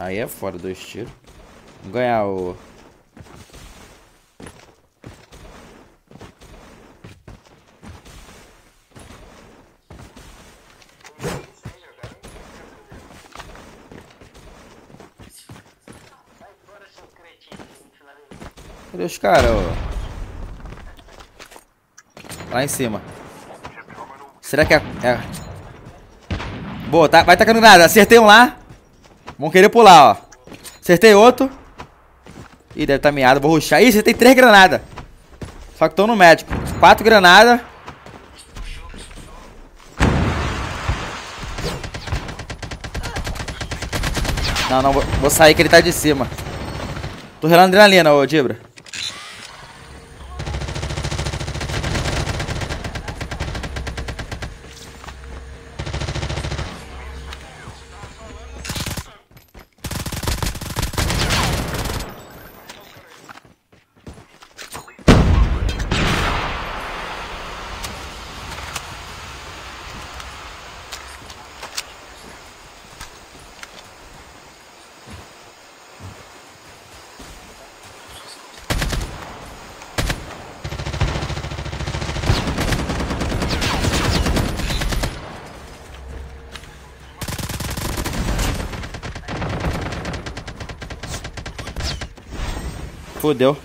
Aí é fora, dois tiros. Vamos ganhar o... Cadê os caras? Lá em cima. Será que é... é... Boa, tá, vai tacando nada. Acertei um lá. Vão querer pular, ó. Acertei outro. Ih, deve estar tá miado. Vou ruxar. Ih, acertei três granadas. Só que estão no médico. Quatro granadas. Não, não, vou, vou sair que ele tá de cima. Tô relando adrenalina, ô Dibra. Fudeu.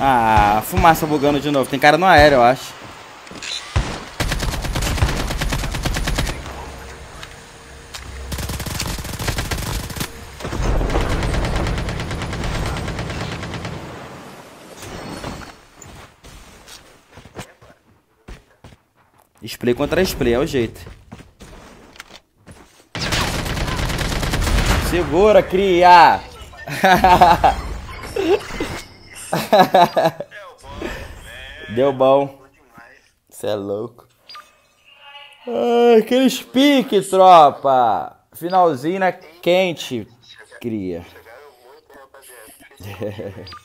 Ah, fumaça bugando de novo. Tem cara no aéreo, eu acho. Spray contra spray, é o jeito. Segura, cria! Deu bom. Você é louco. Ai, aqueles pique, tropa. Finalzinho quente, cria.